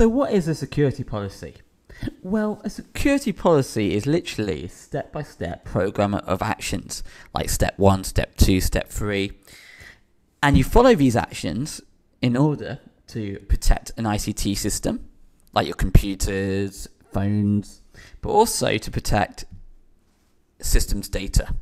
So, what is a security policy? Well, a security policy is literally a step by step program of actions, like step one, step two, step three. And you follow these actions in order to protect an ICT system, like your computers, phones, but also to protect systems data.